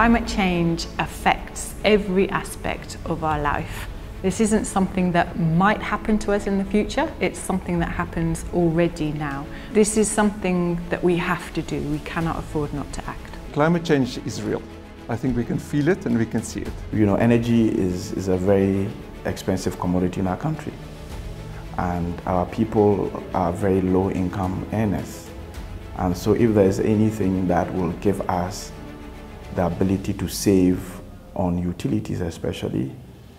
Climate change affects every aspect of our life. This isn't something that might happen to us in the future, it's something that happens already now. This is something that we have to do, we cannot afford not to act. Climate change is real. I think we can feel it and we can see it. You know, energy is, is a very expensive commodity in our country. And our people are very low income earners. And so if there's anything that will give us the ability to save on utilities especially,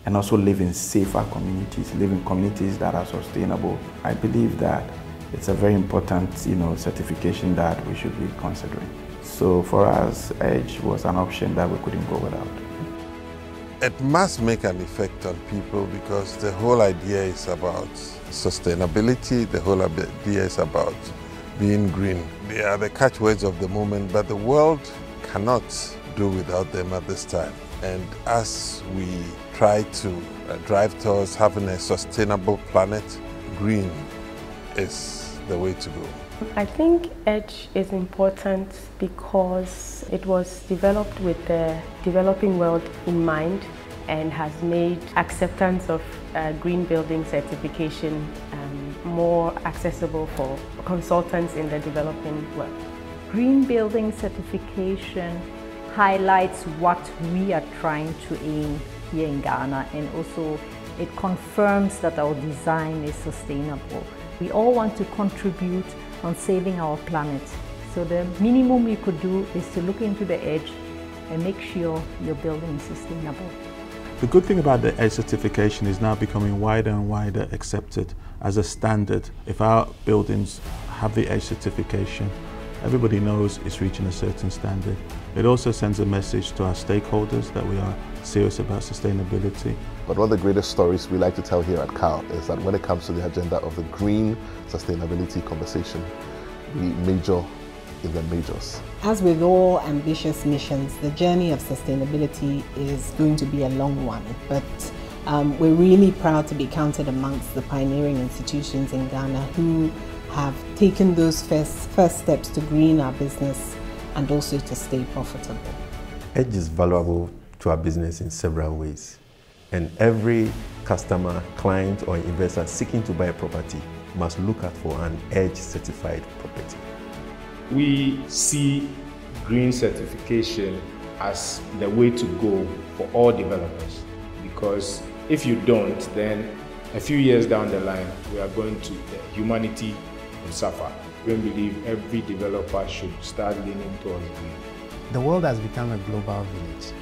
and also live in safer communities, live in communities that are sustainable, I believe that it's a very important you know, certification that we should be considering. So for us, EDGE was an option that we couldn't go without. It must make an effect on people because the whole idea is about sustainability, the whole idea is about being green. They are the catchwords of the moment, but the world cannot do without them at this time. And as we try to uh, drive towards having a sustainable planet, green is the way to go. I think EDGE is important because it was developed with the developing world in mind and has made acceptance of uh, green building certification um, more accessible for consultants in the developing world. Green building certification highlights what we are trying to aim here in Ghana and also it confirms that our design is sustainable. We all want to contribute on saving our planet. So the minimum you could do is to look into the edge and make sure your building is sustainable. The good thing about the EDGE certification is now becoming wider and wider accepted as a standard. If our buildings have the EDGE certification, everybody knows it's reaching a certain standard. It also sends a message to our stakeholders that we are serious about sustainability. But one of the greatest stories we like to tell here at CAL is that when it comes to the agenda of the green sustainability conversation, we major in the majors. As with all ambitious missions, the journey of sustainability is going to be a long one, but um, we're really proud to be counted amongst the pioneering institutions in Ghana who have taken those first, first steps to green our business and also to stay profitable. EDGE is valuable to our business in several ways. And every customer, client, or investor seeking to buy a property must look out for an EDGE certified property. We see green certification as the way to go for all developers because if you don't, then a few years down the line, we are going to, the humanity will suffer. We believe every developer should start leaning towards green. The world has become a global village.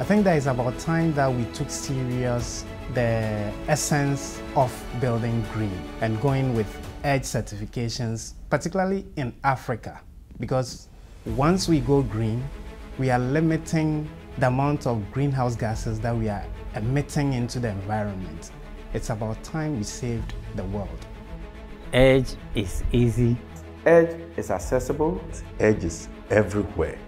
I think that it's about time that we took serious the essence of building green and going with EDGE certifications, particularly in Africa, because once we go green, we are limiting the amount of greenhouse gases that we are emitting into the environment. It's about time we saved the world. EDGE is easy. EDGE is accessible. EDGE is everywhere.